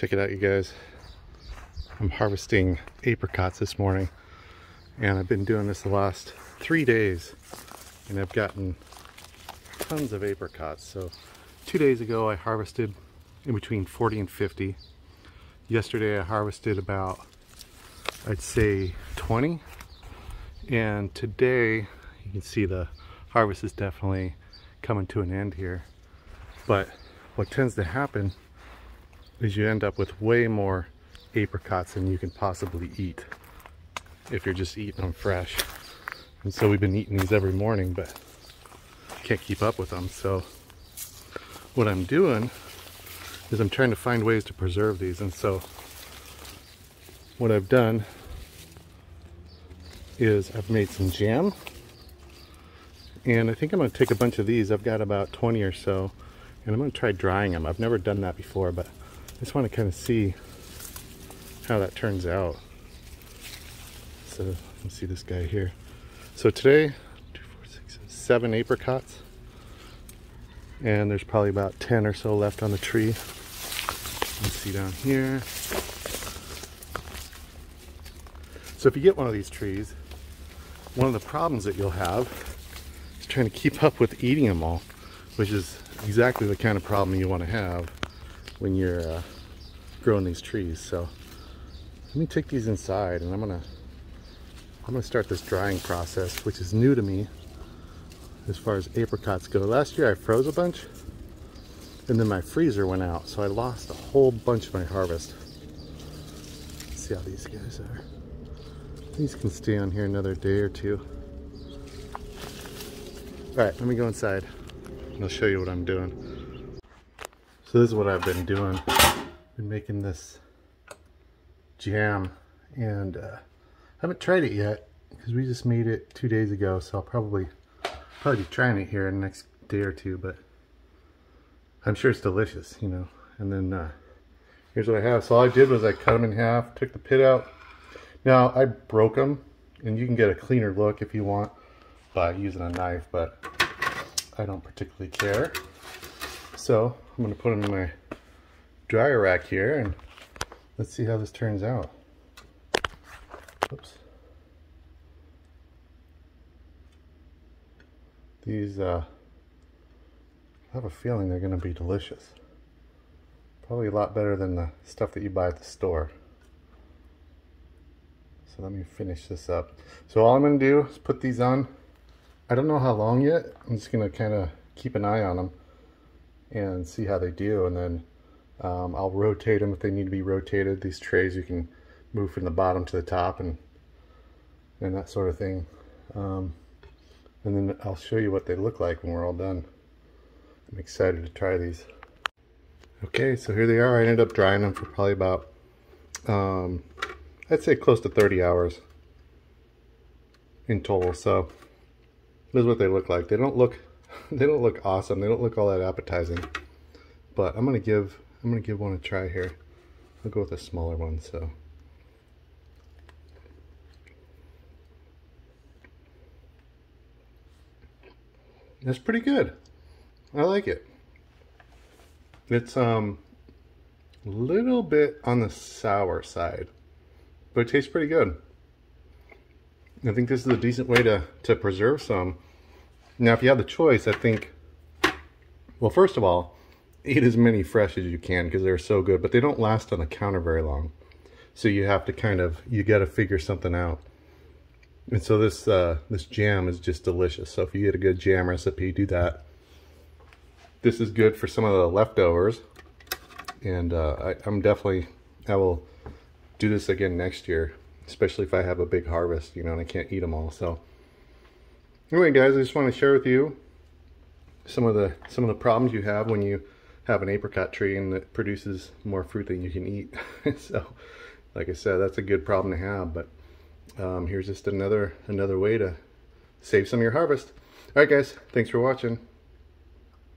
Check it out, you guys. I'm harvesting apricots this morning, and I've been doing this the last three days, and I've gotten tons of apricots. So, two days ago, I harvested in between 40 and 50. Yesterday, I harvested about, I'd say, 20. And today, you can see the harvest is definitely coming to an end here. But what tends to happen is you end up with way more apricots than you can possibly eat if you're just eating them fresh. And so we've been eating these every morning, but can't keep up with them. So what I'm doing is I'm trying to find ways to preserve these. And so what I've done is I've made some jam. And I think I'm going to take a bunch of these. I've got about 20 or so. And I'm going to try drying them. I've never done that before, but just want to kind of see how that turns out. So let's see this guy here. So today, two, four, six, seven apricots. And there's probably about 10 or so left on the tree. Let's see down here. So if you get one of these trees, one of the problems that you'll have is trying to keep up with eating them all, which is exactly the kind of problem you want to have when you're uh, growing these trees. So let me take these inside and I'm gonna I'm gonna start this drying process, which is new to me as far as apricots go. Last year I froze a bunch and then my freezer went out, so I lost a whole bunch of my harvest. Let's see how these guys are. These can stay on here another day or two. All right, let me go inside and I'll show you what I'm doing. So this is what I've been doing. Been making this jam and uh, haven't tried it yet because we just made it two days ago. So I'll probably probably be trying it here in the next day or two, but I'm sure it's delicious, you know. And then uh, here's what I have. So all I did was I cut them in half, took the pit out. Now I broke them and you can get a cleaner look if you want by using a knife, but I don't particularly care. So I'm going to put them in my dryer rack here and let's see how this turns out. Oops. These, uh, I have a feeling they're going to be delicious. Probably a lot better than the stuff that you buy at the store. So let me finish this up. So all I'm going to do is put these on I don't know how long yet. I'm just going to kind of keep an eye on them and see how they do. And then um, I'll rotate them if they need to be rotated. These trays you can move from the bottom to the top and and that sort of thing. Um, and then I'll show you what they look like when we're all done. I'm excited to try these. Okay, so here they are. I ended up drying them for probably about, um, I'd say close to 30 hours in total. So this is what they look like. They don't look they don't look awesome. They don't look all that appetizing. But I'm gonna give I'm gonna give one a try here. I'll go with a smaller one, so That's pretty good. I like it. It's um a little bit on the sour side, but it tastes pretty good. I think this is a decent way to, to preserve some. Now, if you have the choice, I think, well, first of all, eat as many fresh as you can because they're so good, but they don't last on the counter very long. So you have to kind of, you got to figure something out. And so this uh, this jam is just delicious. So if you get a good jam recipe, do that. This is good for some of the leftovers. And uh, I, I'm definitely, I will do this again next year especially if I have a big harvest, you know, and I can't eat them all. So anyway, guys, I just want to share with you some of the some of the problems you have when you have an apricot tree and it produces more fruit than you can eat. so, like I said, that's a good problem to have. But um, here's just another another way to save some of your harvest. All right, guys, thanks for watching.